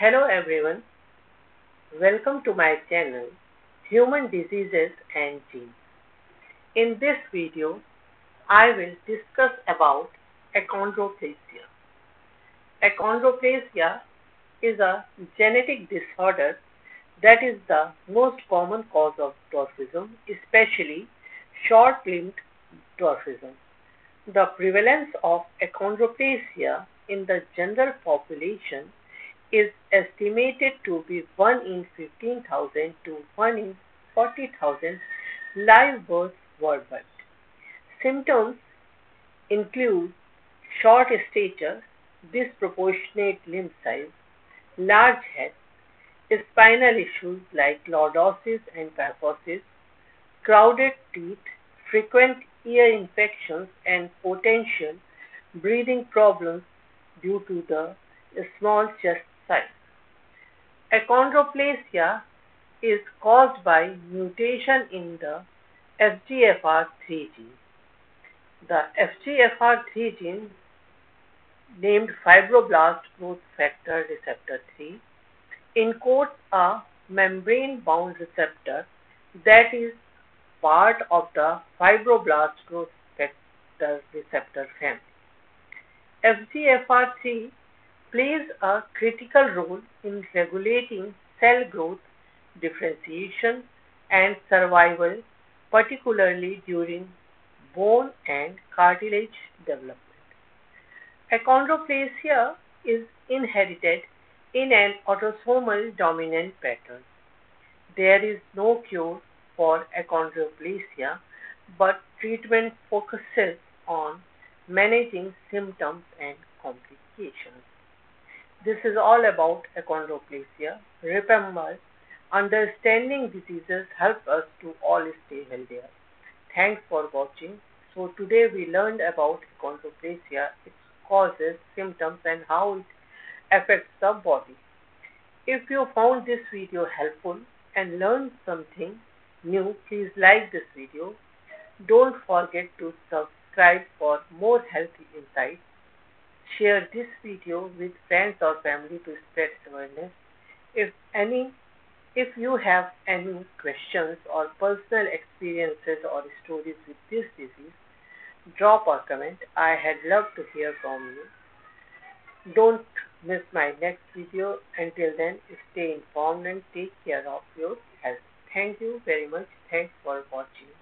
Hello everyone, welcome to my channel Human Diseases and Genes. In this video, I will discuss about achondroplasia. Achondroplasia is a genetic disorder that is the most common cause of dwarfism, especially short-limbed dwarfism. The prevalence of achondroplasia in the general population is estimated to be 1 in 15,000 to 1 in 40,000 live births worldwide. Symptoms include short stature, disproportionate limb size, large head, spinal issues like lordosis and kyphosis, crowded teeth, frequent ear infections, and potential breathing problems due to the small chest size. Achondroplasia is caused by mutation in the FGFR3 gene. The FGFR3 gene, named fibroblast growth factor receptor 3, encodes a membrane bound receptor that is part of the fibroblast growth factor receptor family. FGFR3 plays a critical role in regulating cell growth, differentiation, and survival, particularly during bone and cartilage development. Achondroplasia is inherited in an autosomal dominant pattern. There is no cure for achondroplasia, but treatment focuses on managing symptoms and complications. This is all about achondroplasia. Remember, understanding diseases help us to all stay healthier. Thanks for watching. So today we learned about achondroplasia, its causes, symptoms and how it affects the body. If you found this video helpful and learned something new, please like this video. Don't forget to subscribe for more healthy insights. Share this video with friends or family to spread awareness. If any if you have any questions or personal experiences or stories with this disease, drop a comment. I had love to hear from you. Don't miss my next video. Until then, stay informed and take care of your health. Thank you very much. Thanks for watching.